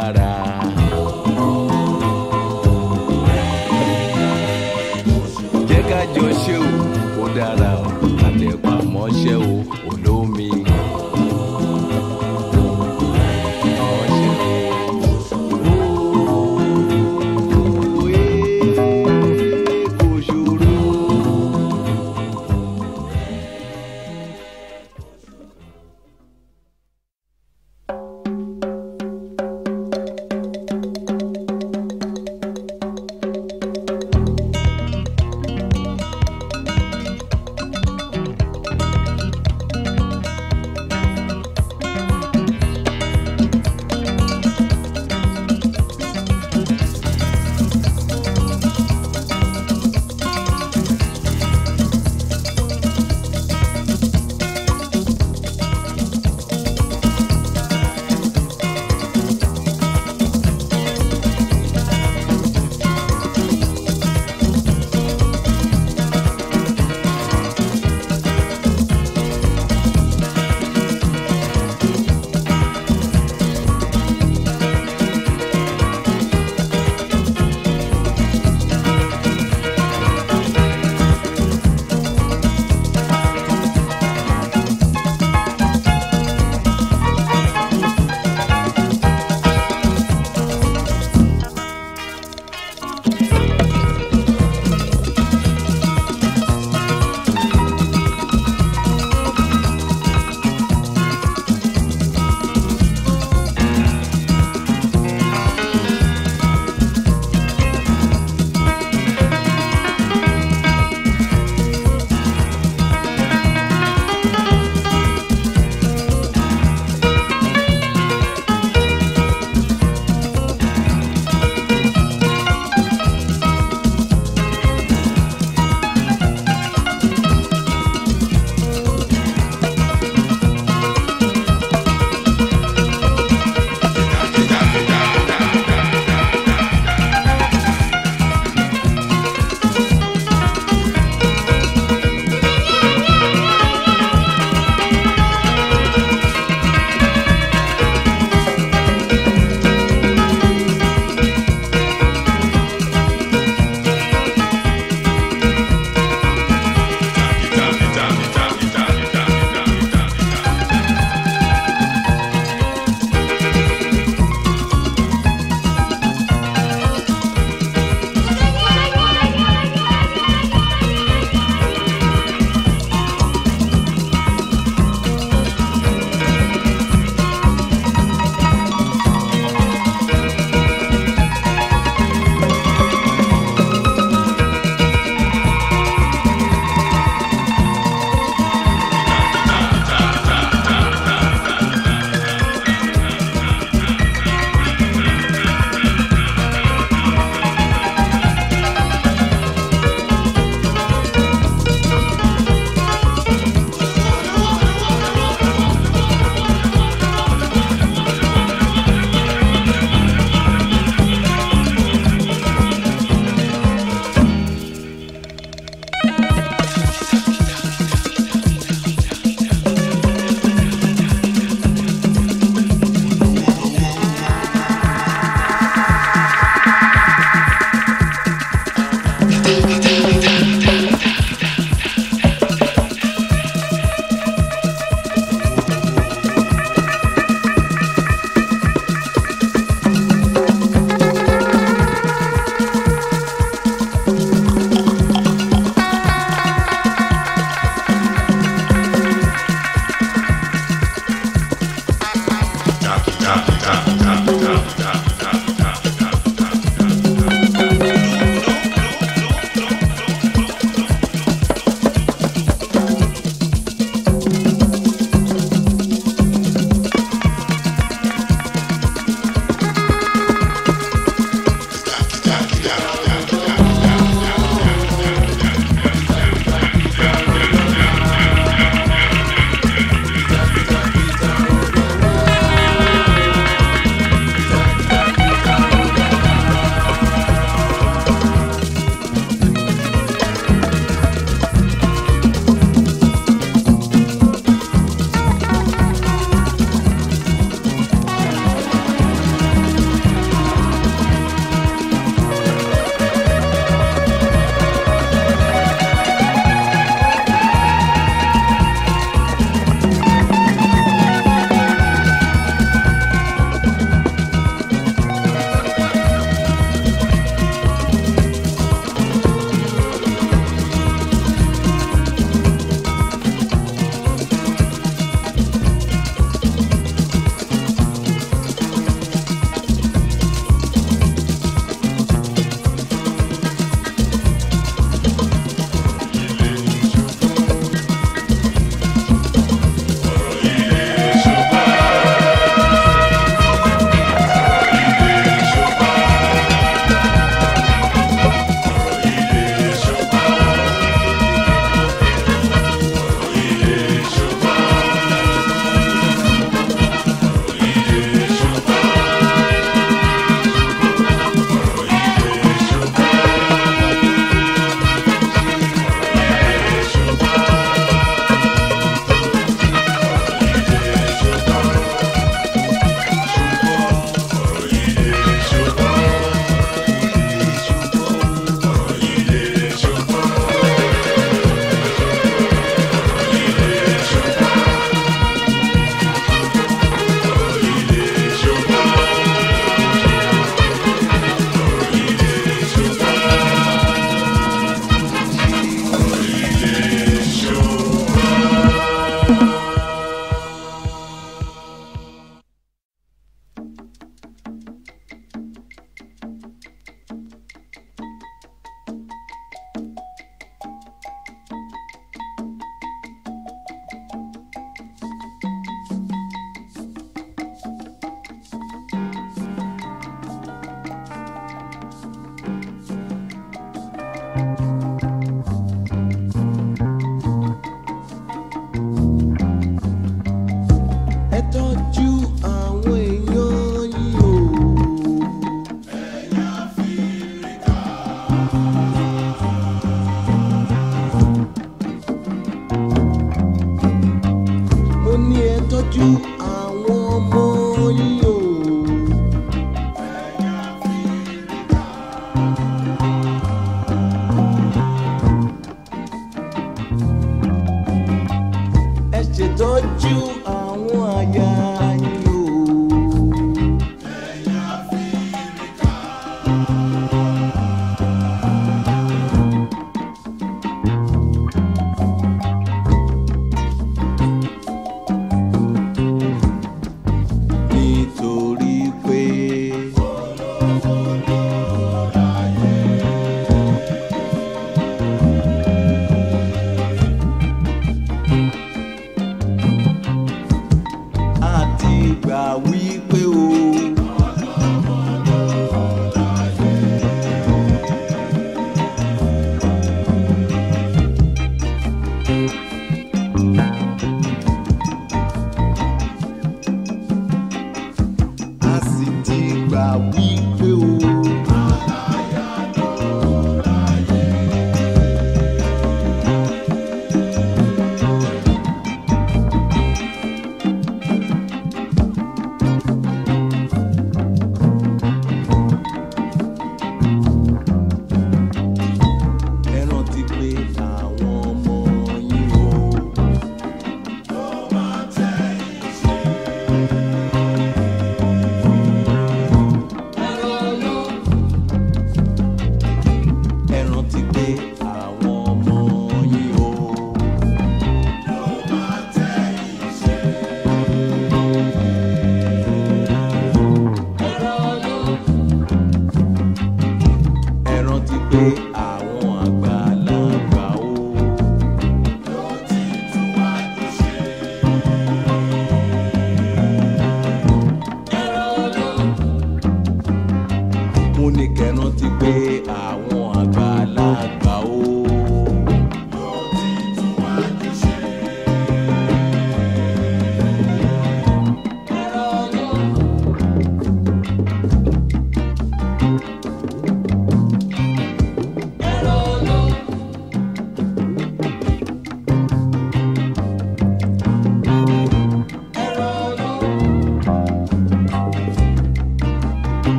hora.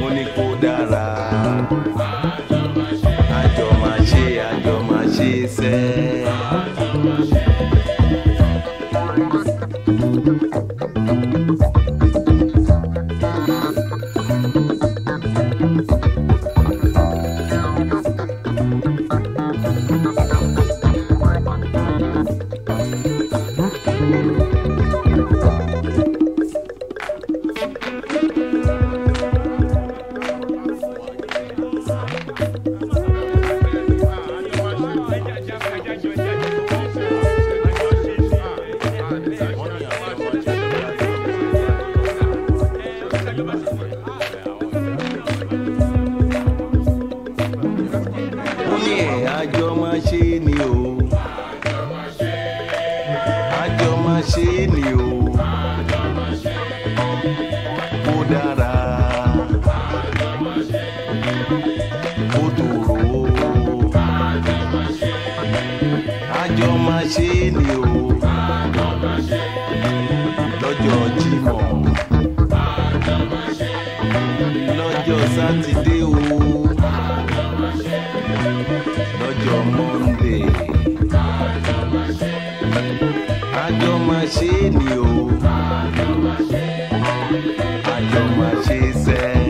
mo ní kó dára àjọ máa ṣe àjọ thank you àjọ máa ṣe é ni o lọ́jọ́ Jímọ̀ lọ́jọ́ sátidé o lọ́jọ́ mọ́ndé àjọ máa ṣe é ni o àjọ máa ṣe é sẹ́ẹ̀.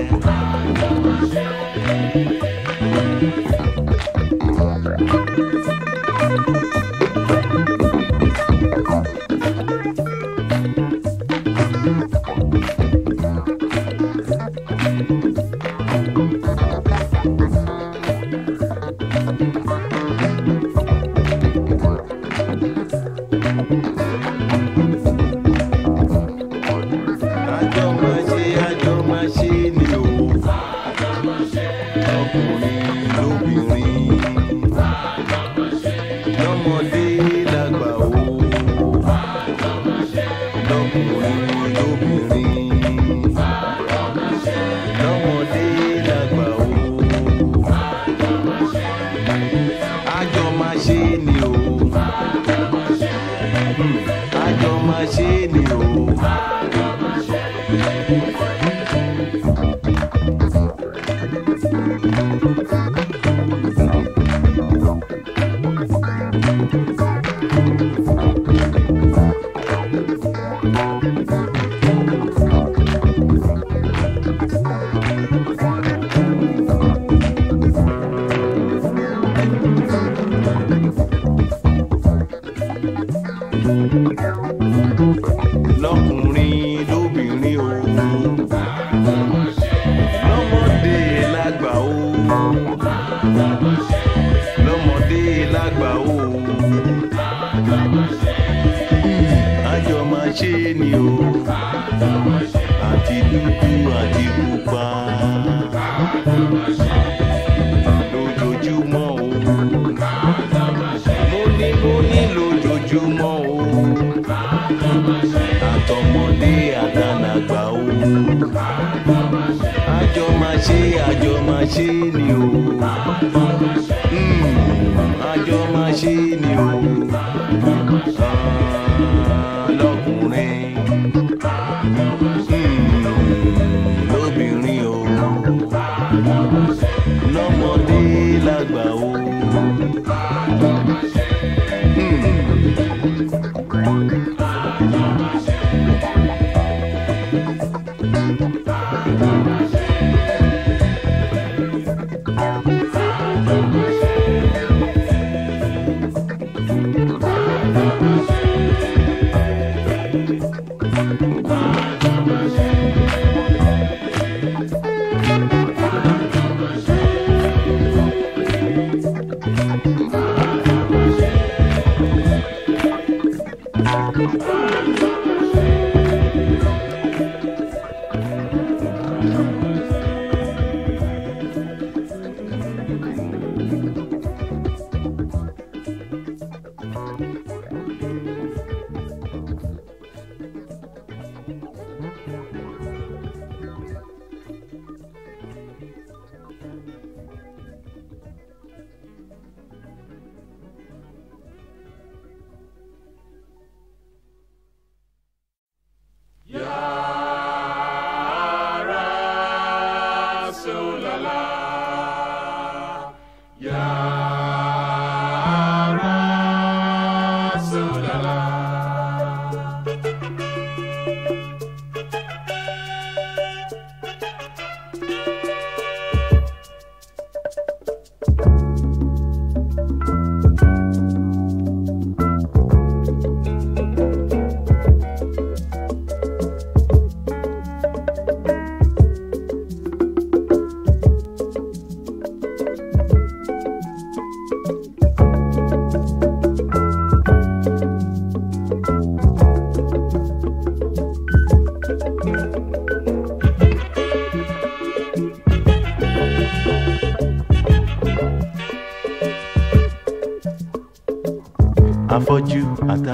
máa ṣe ni o àjọ hmm, máa ṣe.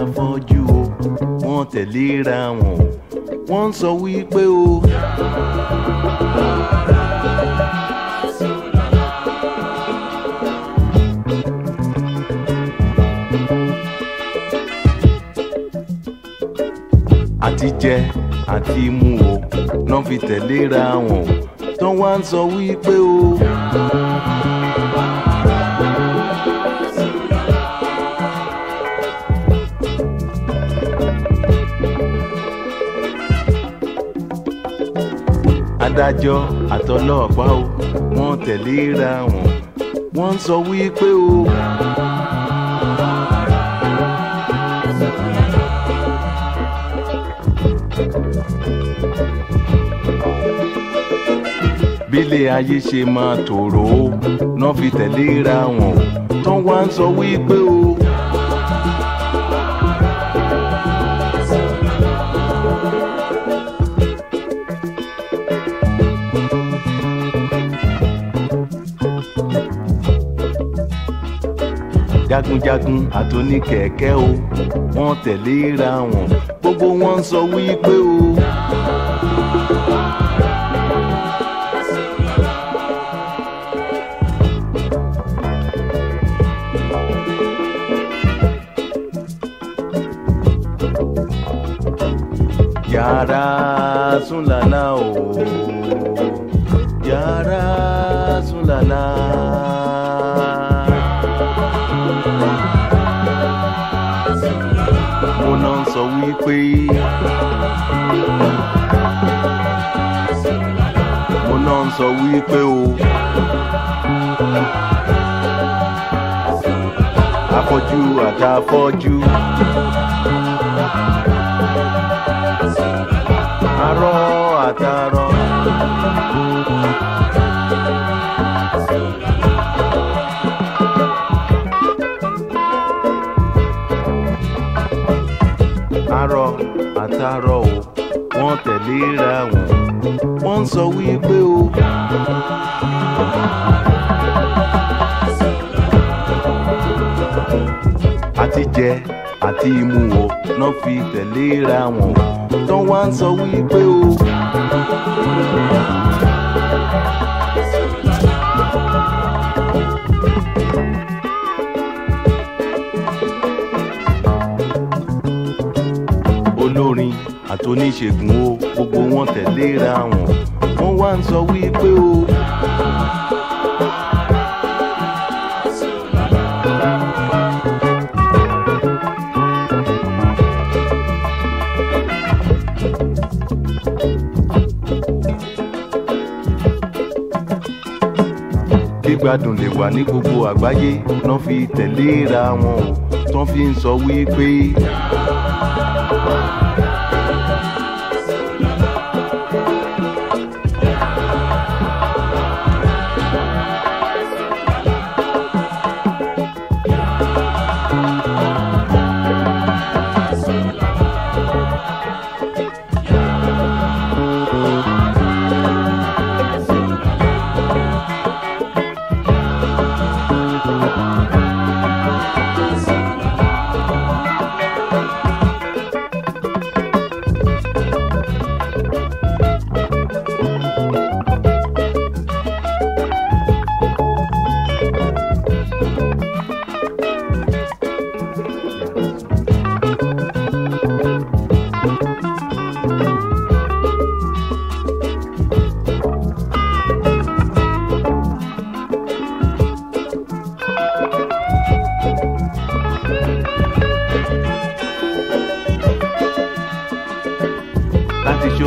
afọ́jú o wọ́n tẹ̀léra wọn o wọ́n ń sọ wípé o. àti jẹ àti mu o náà fi tẹ̀léra wọn o tán wá ń sọ wípé o. Yeah. adájọ́ àtọlọ́pàá o wọ́n tẹ̀léra wọn wọ́n ń sọ wípé o. bílẹ̀ ayé ṣe máa tòrò ó náà fi tẹ̀léra wọn o tán wá ń sọ wípé o. jagunjagun àtòníkẹ̀kẹ́ o wọ́n tẹ̀léra wọn gbogbo wọn ń sọ wípé o. yàrá sùn I pé o. afọ́jú àtàfọ́jú. arọ àtàrọ. arọ àtàrọ o wọn tẹ̀léra wọn wọ́n ń sọ wípé o. àti jẹ àti imú wọ ná fi tẹ̀léra wọn tán wá ń sọ wípé o. àtòníṣègùn o gbogbo wọn tẹ̀léra wọn wọ́n wá ń sọ wípé o. gbígbádùn lè wà ní gbogbo àgbáyé tán fi tẹ̀léra wọn o tán fi ń sọ wípé. yàrá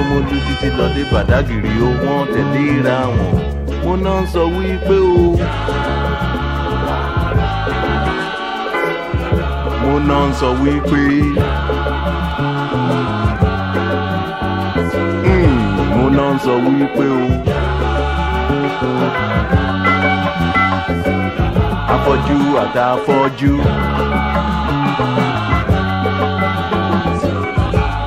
olúmọlú títí lọ dé bàdágìrì ó wọ́n tẹ̀lé ra wọn mo náà ń sọ wípé o. mo náà ń sọ wípé. mo hmm, náà ń sọ wípé o. afọ́jú àtàfọ́jú.